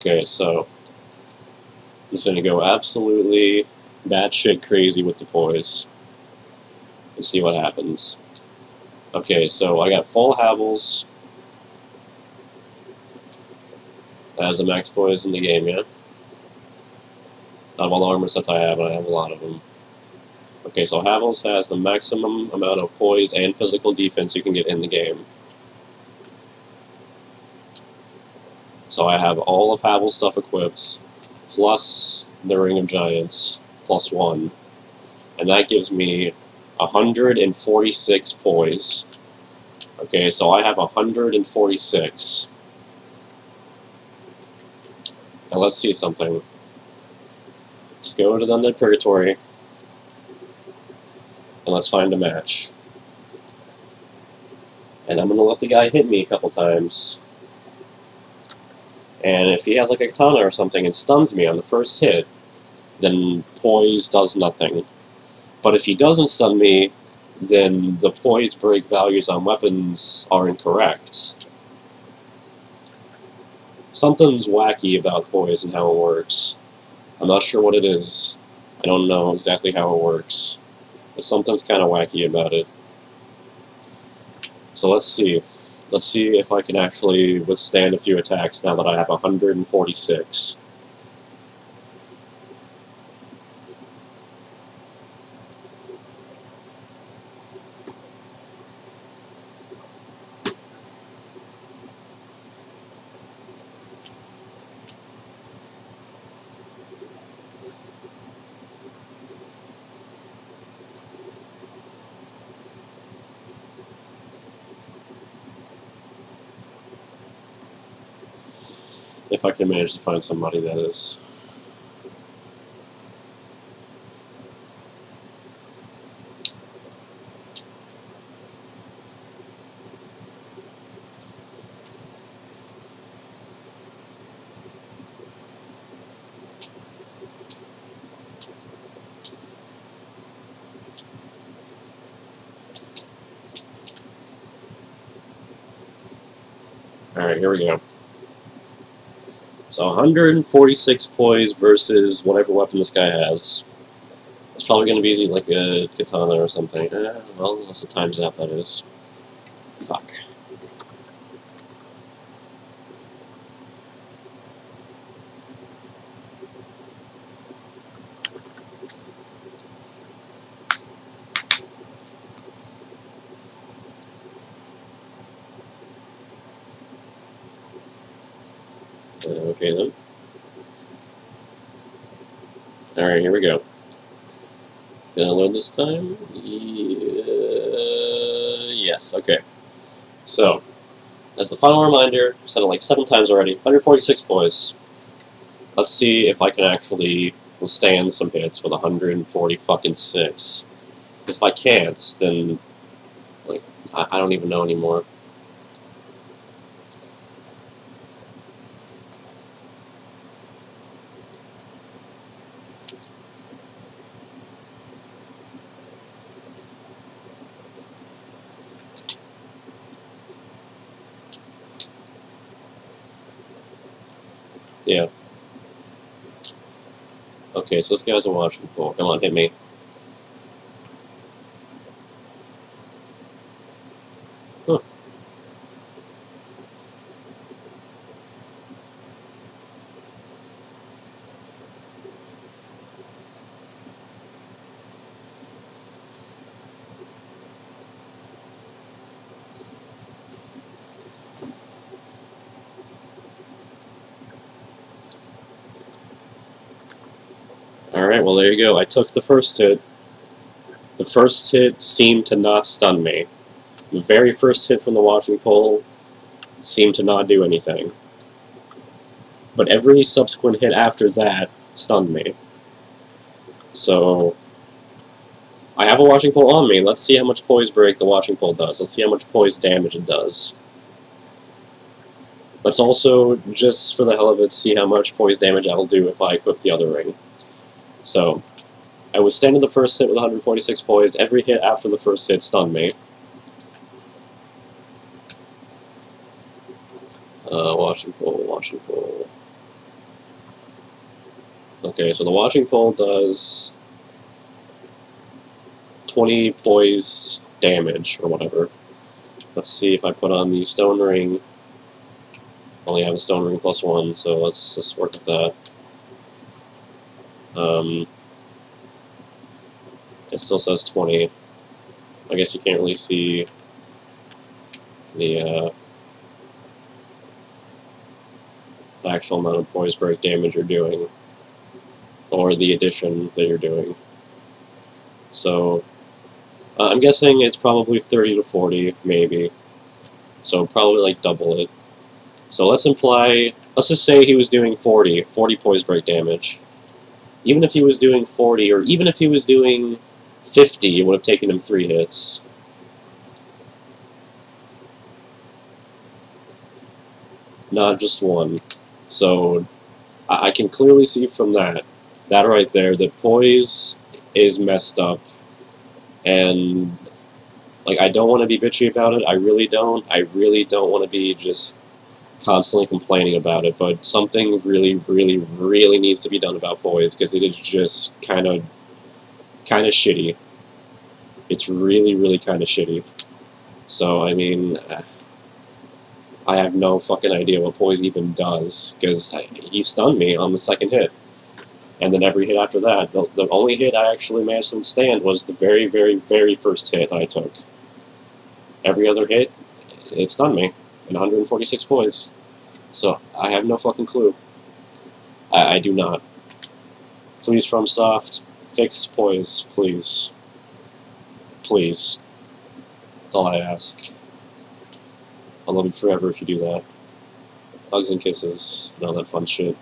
Okay, so I'm just gonna go absolutely batshit crazy with the poise and see what happens. Okay, so I got full Havels. Has the max poise in the game, yeah? Of all the armor sets I have, I have a lot of them. Okay, so Havels has the maximum amount of poise and physical defense you can get in the game. So I have all of Havel's stuff equipped, plus the Ring of Giants, plus one. And that gives me 146 poise. Okay, so I have 146. Now let's see something. Let's go to the Undead Purgatory. And let's find a match. And I'm gonna let the guy hit me a couple times. And if he has like a katana or something and stuns me on the first hit, then poise does nothing. But if he doesn't stun me, then the poise break values on weapons are incorrect. Something's wacky about poise and how it works. I'm not sure what it is. I don't know exactly how it works. But something's kind of wacky about it. So let's see. Let's see if I can actually withstand a few attacks now that I have 146. If I can manage to find somebody that is. Alright, here we go. So 146 poise versus whatever weapon this guy has. It's probably going to be like a katana or something. Eh, well, unless it times out, that is. Fuck. Uh, okay then. Alright, here we go. Did I load this time? Yeah, yes, okay. So, as the final reminder, I've said it like seven times already, 146 poise. Let's see if I can actually withstand some hits with 140 fucking six. Because if I can't, then, like, I, I don't even know anymore. Yeah. Okay, so this guy's a washing pole. Come on, hit me. Alright, well there you go. I took the first hit. The first hit seemed to not stun me. The very first hit from the washing pole seemed to not do anything. But every subsequent hit after that stunned me. So, I have a washing pole on me. Let's see how much poise break the washing pole does. Let's see how much poise damage it does. Let's also, just for the hell of it, see how much poise damage I'll do if I equip the other ring. So, I was standing the first hit with 146 poise. Every hit after the first hit stunned me. Uh, washing pole, washing pole. Okay, so the washing pole does 20 poise damage, or whatever. Let's see if I put on the stone ring. Only have a stone ring plus one, so let's just work with that. Um, it still says 20. I guess you can't really see the uh, actual amount of poise break damage you're doing, or the addition that you're doing. So, uh, I'm guessing it's probably 30 to 40, maybe. So probably like double it. So let's imply, let's just say he was doing 40, 40 poise break damage. Even if he was doing 40, or even if he was doing 50, it would have taken him 3 hits. Not just one. So I, I can clearly see from that, that right there, that poise is messed up. And like I don't want to be bitchy about it. I really don't. I really don't want to be just constantly complaining about it. But something really, really, really needs to be done about poise because it is just kind of, kind of shitty. It's really, really kind of shitty. So I mean, I have no fucking idea what poise even does because he stunned me on the second hit. And then every hit after that, the, the only hit I actually managed to withstand was the very, very, very first hit I took. Every other hit, it stunned me in 146 points. So I have no fucking clue. I, I do not. Please, FromSoft, fix poise, please. Please. That's all I ask. I'll love you forever if you do that. Hugs and kisses, and all that fun shit.